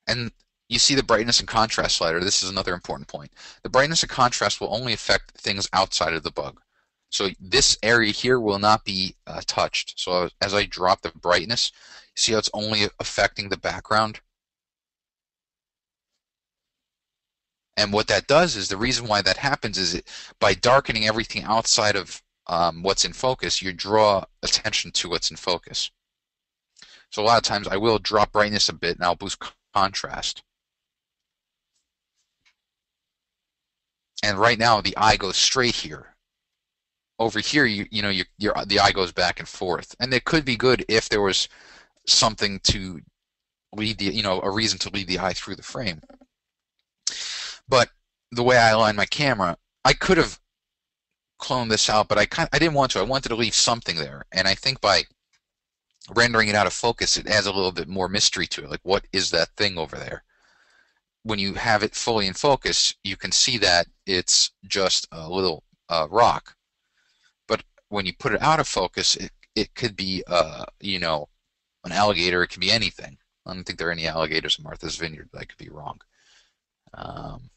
And you see the brightness and contrast slider. This is another important point. The brightness and contrast will only affect things outside of the bug. So this area here will not be uh, touched. So as I drop the brightness, see how it's only affecting the background? And what that does is the reason why that happens is it, by darkening everything outside of um, what's in focus, you draw attention to what's in focus. So a lot of times I will drop brightness a bit and I'll boost contrast. And right now the eye goes straight here over here, you you know, your, your the eye goes back and forth, and it could be good if there was something to lead the you know a reason to lead the eye through the frame. But the way I align my camera, I could have cloned this out, but I kind I didn't want to. I wanted to leave something there, and I think by rendering it out of focus, it adds a little bit more mystery to it. Like, what is that thing over there? When you have it fully in focus, you can see that it's just a little uh, rock But when you put it out of focus, it, it could be, uh, you know, an alligator. It could be anything. I don't think there are any alligators in Martha's Vineyard. I could be wrong. Um,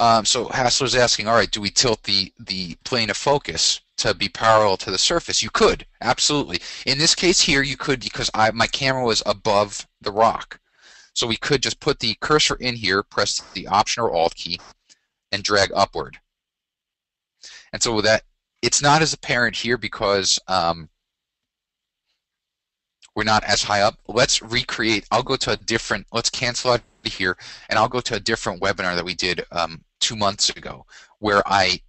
um, so Hassler's asking, all right, do we tilt the, the plane of focus to be parallel to the surface? You could, absolutely. In this case here, you could because I, my camera was above the rock. So we could just put the cursor in here, press the Option or Alt key, and drag upward. And so that it's not as apparent here because um, we're not as high up. Let's recreate. I'll go to a different, let's cancel out here, and I'll go to a different webinar that we did um, two months ago where I,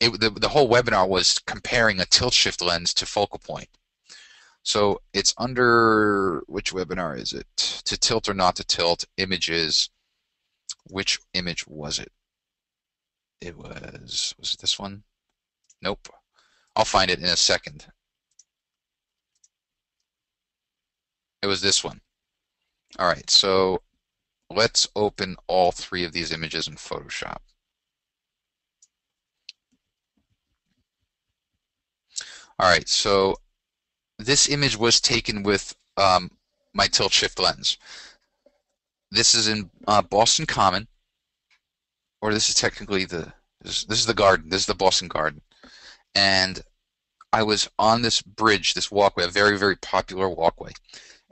it, the, the whole webinar was comparing a tilt shift lens to FocalPoint. So it's under, which webinar is it? To tilt or not to tilt, images. Which image was it? it was, was it this one? Nope. I'll find it in a second. It was this one. All right, so let's open all three of these images in Photoshop. All right, so this image was taken with um, my tilt shift lens. This is in uh, Boston Common or this is technically the this, this is the garden. This is the Boston Garden, and I was on this bridge, this walkway, a very very popular walkway,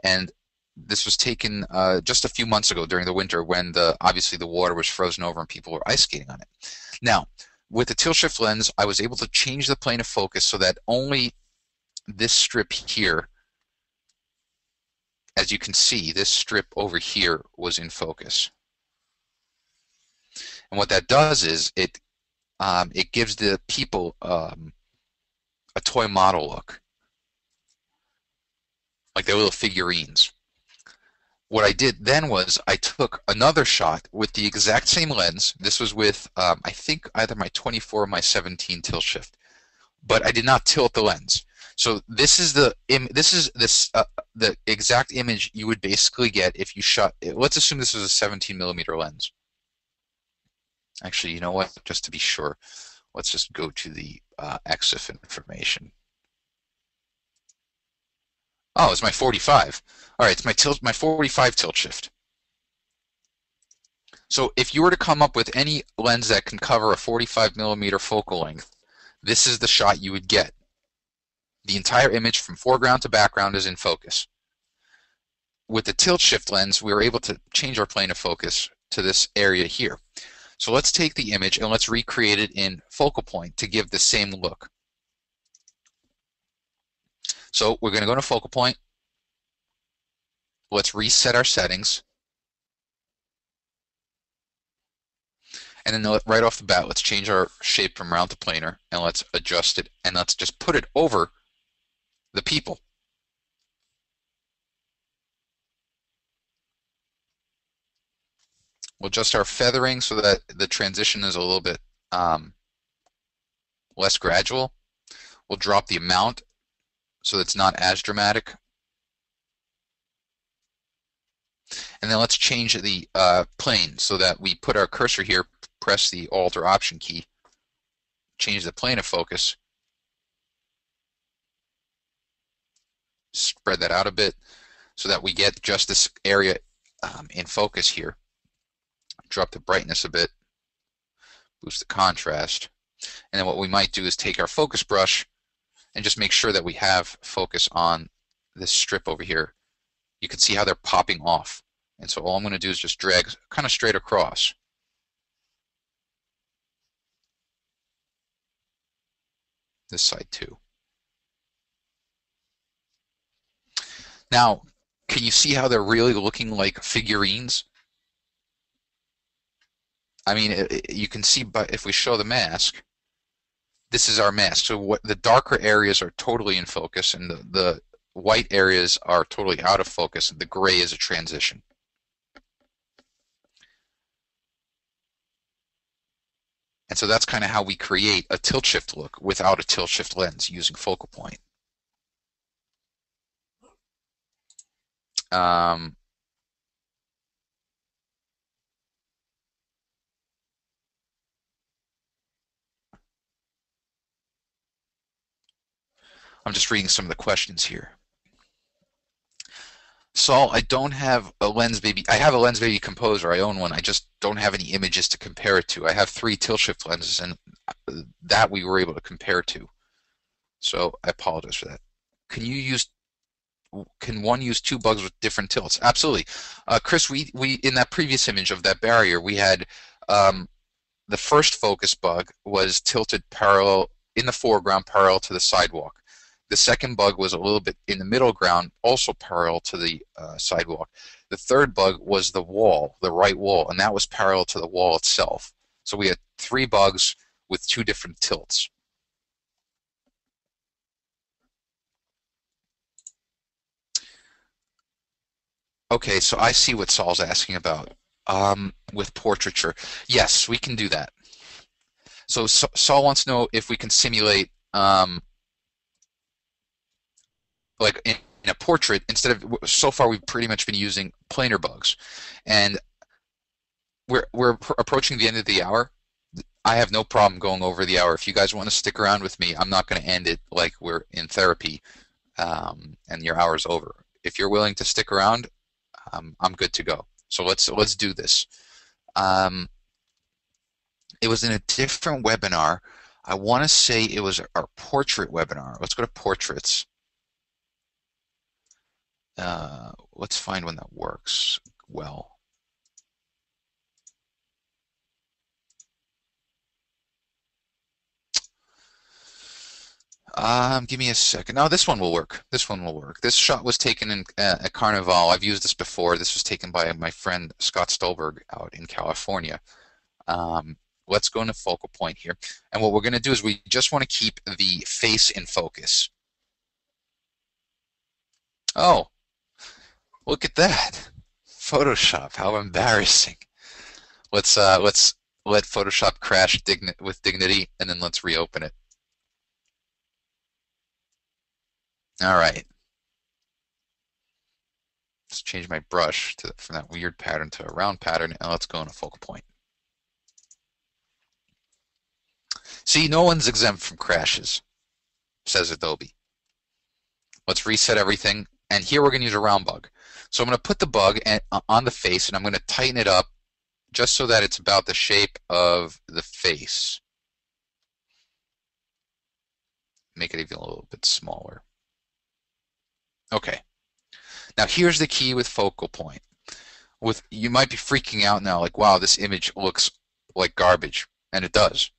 and this was taken uh, just a few months ago during the winter when the obviously the water was frozen over and people were ice skating on it. Now, with the tilt shift lens, I was able to change the plane of focus so that only this strip here, as you can see, this strip over here was in focus. And what that does is it um, it gives the people um, a toy model look, like they're little figurines. What I did then was I took another shot with the exact same lens. This was with, um, I think, either my 24 or my 17 tilt shift, but I did not tilt the lens. So this is the this is this uh, the exact image you would basically get if you shot. Let's assume this was a 17 millimeter lens. Actually, you know what? Just to be sure, let's just go to the uh, EXIF information. Oh, it's my 45. All right, it's my tilt, my 45 tilt shift. So if you were to come up with any lens that can cover a 45 millimeter focal length, this is the shot you would get. The entire image from foreground to background is in focus. With the tilt shift lens, we were able to change our plane of focus to this area here. So let's take the image and let's recreate it in FocalPoint to give the same look. So we're going to go to FocalPoint. Let's reset our settings. And then right off the bat, let's change our shape from round to planar and let's adjust it and let's just put it over the people. We'll adjust our feathering so that the transition is a little bit um, less gradual. We'll drop the amount so it's not as dramatic. And then let's change the uh, plane so that we put our cursor here, press the Alt or Option key, change the plane of focus, spread that out a bit so that we get just this area um, in focus here. Drop the brightness a bit, boost the contrast. And then what we might do is take our focus brush and just make sure that we have focus on this strip over here. You can see how they're popping off. And so all I'm going to do is just drag kind of straight across. This side too. Now, can you see how they're really looking like figurines? I mean, it, it, you can see, but if we show the mask, this is our mask. So what the darker areas are totally in focus, and the, the white areas are totally out of focus, and the gray is a transition. And so that's kind of how we create a tilt shift look without a tilt shift lens using FocalPoint. Um, I'm just reading some of the questions here. Saul, I don't have a Lensbaby. I have a Lensbaby Composer. I own one. I just don't have any images to compare it to. I have three tilt shift lenses, and that we were able to compare to. So I apologize for that. Can you use? Can one use two bugs with different tilts? Absolutely, uh, Chris. We we in that previous image of that barrier, we had um, the first focus bug was tilted parallel in the foreground, parallel to the sidewalk. The second bug was a little bit in the middle ground, also parallel to the uh, sidewalk. The third bug was the wall, the right wall, and that was parallel to the wall itself. So we had three bugs with two different tilts. Okay, so I see what Saul's asking about. Um, with portraiture. Yes, we can do that. So Saul wants to know if we can simulate um, like in, in a portrait, instead of so far we've pretty much been using planar bugs, and we're we're approaching the end of the hour. I have no problem going over the hour. If you guys want to stick around with me, I'm not going to end it like we're in therapy, um, and your hour's over. If you're willing to stick around, um, I'm good to go. So let's let's do this. Um, it was in a different webinar. I want to say it was our portrait webinar. Let's go to portraits. Uh, let's find one that works well. Um, give me a second. No, this one will work. This one will work. This shot was taken in, uh, at Carnival. I've used this before. This was taken by my friend Scott Stolberg out in California. Um, let's go into FocalPoint here. And what we're going to do is we just want to keep the face in focus. Oh, Look at that. Photoshop, how embarrassing. Let's uh, let's let Photoshop crash digni with dignity, and then let's reopen it. All right. Let's change my brush to, from that weird pattern to a round pattern, and let's go in a FocalPoint. See, no one's exempt from crashes, says Adobe. Let's reset everything, and here we're going to use a round bug. So I'm going to put the bug on the face, and I'm going to tighten it up just so that it's about the shape of the face. Make it even a little bit smaller. Okay. Now here's the key with FocalPoint. With you might be freaking out now, like, wow, this image looks like garbage, and it does.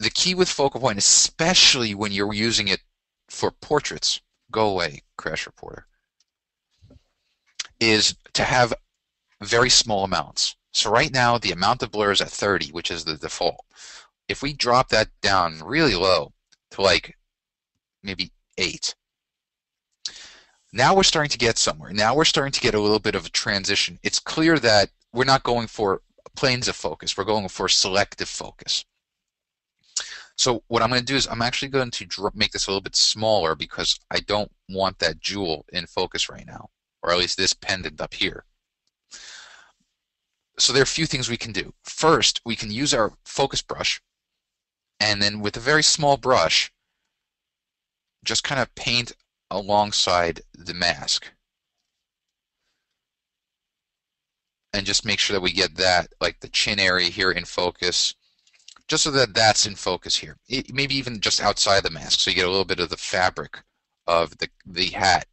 The key with FocalPoint, especially when you're using it for portraits, go away, Crash Reporter, is to have very small amounts. So right now, the amount of blur is at 30, which is the default. If we drop that down really low to like maybe 8, now we're starting to get somewhere. Now we're starting to get a little bit of a transition. It's clear that we're not going for planes of focus. We're going for selective focus. So what I'm going to do is I'm actually going to make this a little bit smaller because I don't want that jewel in focus right now, or at least this pendant up here. So there are a few things we can do. First, we can use our focus brush, and then with a very small brush, just kind of paint alongside the mask. And just make sure that we get that, like the chin area here in focus, just so that that's in focus here. It, maybe even just outside the mask, so you get a little bit of the fabric of the, the hat.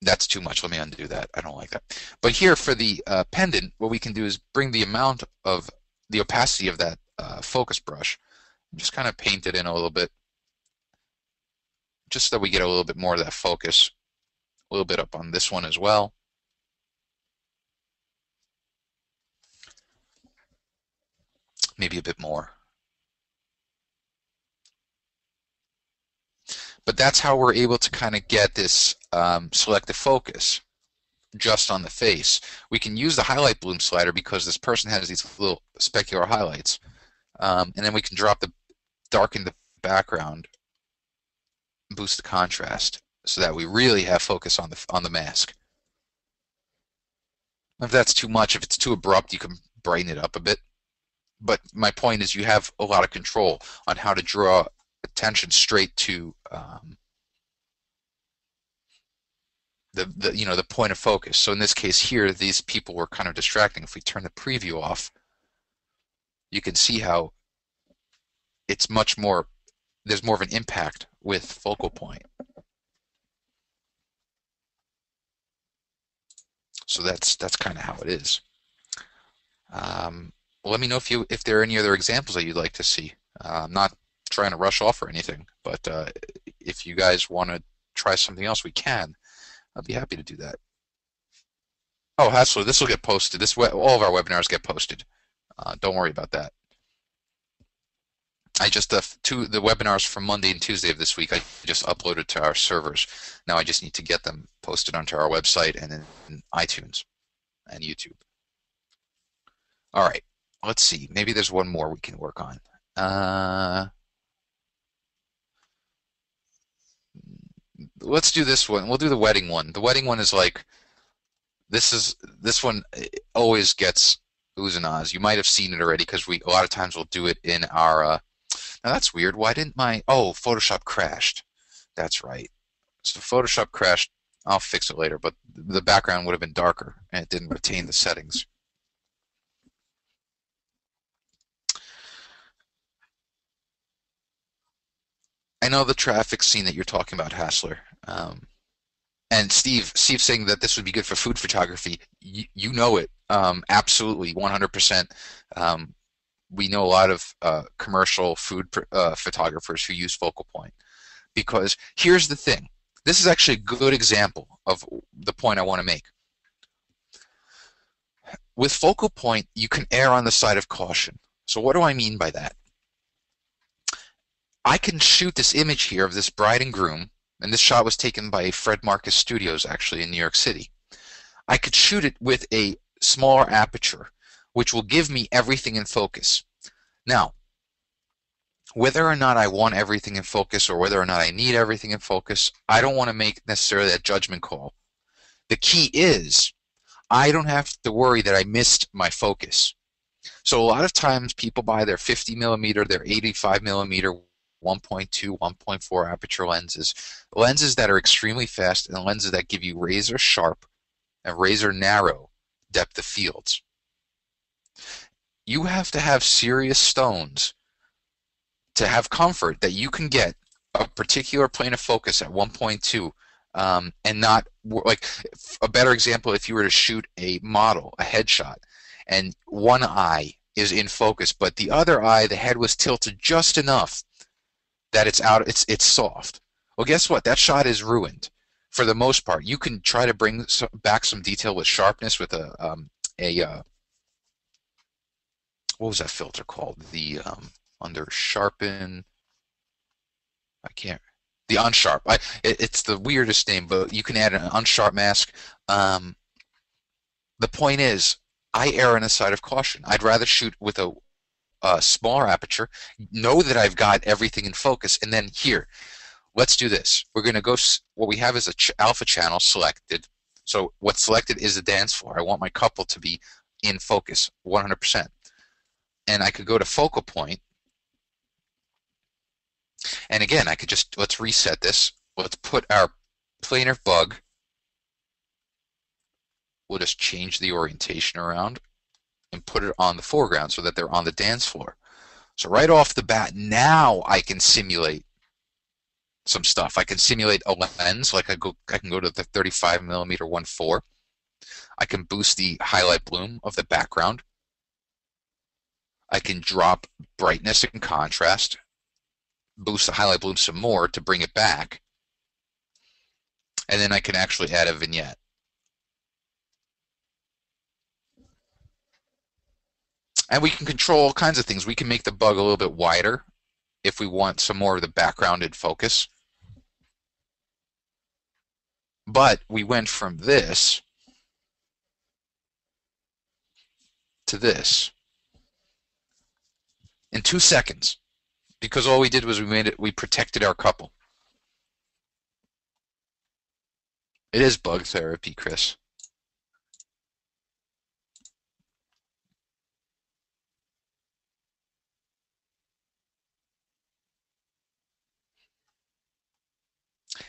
That's too much. Let me undo that. I don't like that. But here for the uh, pendant, what we can do is bring the amount of the opacity of that uh, focus brush, just kind of paint it in a little bit just so that we get a little bit more of that focus. A little bit up on this one as well. Maybe a bit more. But that's how we're able to kind of get this um, selective focus just on the face. We can use the highlight bloom slider because this person has these little specular highlights. Um, and then we can drop the darken the background boost the contrast so that we really have focus on the on the mask. If that's too much, if it's too abrupt, you can brighten it up a bit. But my point is you have a lot of control on how to draw attention straight to um, the, the you know the point of focus. So in this case here, these people were kind of distracting. If we turn the preview off, you can see how it's much more there's more of an impact with FocalPoint. So that's that's kind of how it is. Um, let me know if you if there are any other examples that you'd like to see. Uh, I'm not trying to rush off or anything, but uh, if you guys want to try something else, we can. I'd be happy to do that. Oh, Hassler, this will get posted. This all of our webinars get posted. Uh, don't worry about that. I just uh, two the webinars from Monday and Tuesday of this week I just uploaded to our servers. Now I just need to get them posted onto our website and in iTunes and YouTube. All right, let's see. Maybe there's one more we can work on. Uh, let's do this one. We'll do the wedding one. The wedding one is like this is this one always gets oohs and ahs. You might have seen it already because we a lot of times we'll do it in our uh, now that's weird. Why didn't my... Oh, Photoshop crashed. That's right. So Photoshop crashed. I'll fix it later, but the background would have been darker and it didn't retain the settings. I know the traffic scene that you're talking about, Hassler. Um, and Steve, Steve saying that this would be good for food photography. You, you know it, um, absolutely, 100%. Um, we know a lot of uh, commercial food uh, photographers who use FocalPoint because here's the thing this is actually a good example of the point I want to make with FocalPoint you can err on the side of caution so what do I mean by that I can shoot this image here of this bride and groom and this shot was taken by Fred Marcus Studios actually in New York City. I could shoot it with a smaller aperture, which will give me everything in focus. Now, whether or not I want everything in focus or whether or not I need everything in focus, I don't want to make necessarily that judgment call. The key is I don't have to worry that I missed my focus. So a lot of times people buy their 50 millimeter, their 85 millimeter, 1.2, 1.4 aperture lenses, lenses that are extremely fast and lenses that give you razor sharp and razor narrow depth of fields. You have to have serious stones to have comfort that you can get a particular plane of focus at 1.2 um, and not like a better example if you were to shoot a model a headshot and one eye is in focus but the other eye the head was tilted just enough that it's out it's it's soft well guess what that shot is ruined for the most part you can try to bring back some detail with sharpness with a um, a uh, what was that filter called the um, under sharpen. I can't. The unsharp. I, it, it's the weirdest name, but you can add an unsharp mask. Um, the point is, I err on the side of caution. I'd rather shoot with a, a smaller aperture, know that I've got everything in focus, and then here, let's do this. We're going to go. What we have is a ch alpha channel selected. So what's selected is the dance floor. I want my couple to be in focus 100%. And I could go to FocalPoint and again, I could just, let's reset this. Let's put our planar bug. We'll just change the orientation around and put it on the foreground so that they're on the dance floor. So right off the bat, now I can simulate some stuff. I can simulate a lens, like I go, I can go to the 35 millimeter 1.4. I can boost the highlight bloom of the background. I can drop brightness and contrast boost the highlight bloom some more to bring it back. And then I can actually add a vignette. And we can control all kinds of things. We can make the bug a little bit wider if we want some more of the background in focus. But we went from this to this in two seconds because all we did was we made it we protected our couple. It is bug therapy, Chris.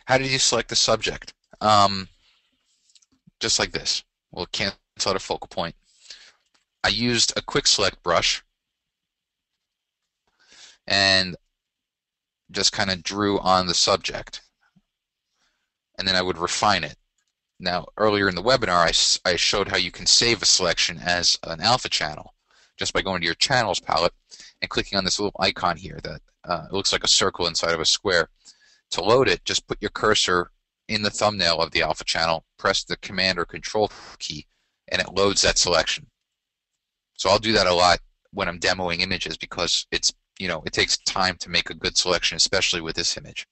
How did you select the subject? Um, just like this. We'll cancel out a FocalPoint. I used a quick select brush and just kind of drew on the subject. And then I would refine it. Now, earlier in the webinar, I, I showed how you can save a selection as an alpha channel just by going to your channels palette and clicking on this little icon here that uh, looks like a circle inside of a square. To load it, just put your cursor in the thumbnail of the alpha channel, press the command or control key, and it loads that selection. So I'll do that a lot when I'm demoing images because it's you know, it takes time to make a good selection, especially with this image.